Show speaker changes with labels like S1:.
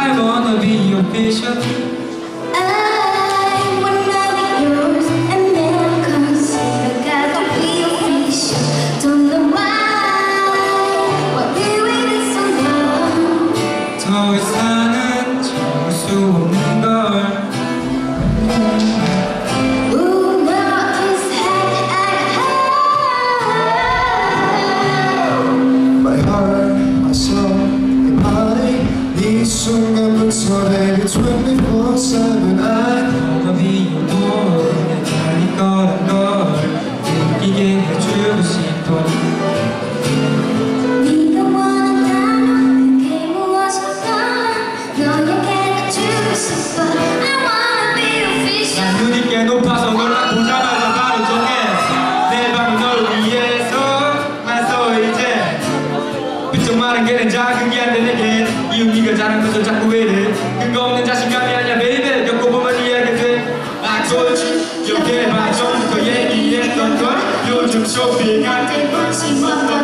S1: I wanna be
S2: your patient remember today 24-7 I love you. more 그냥 달릴 거란 걸 느끼게 해주고 싶어 많은 게는 작은 게 안돼 내게 이유 네가 잘한 것을 자꾸 왜 이래 근거 없는 자신감이 아니야 베이베 겪어보면 이해하게 돼. you 기억해봐 전부터 얘기했던 걸. 요즘 쇼핑할 때 관심 없는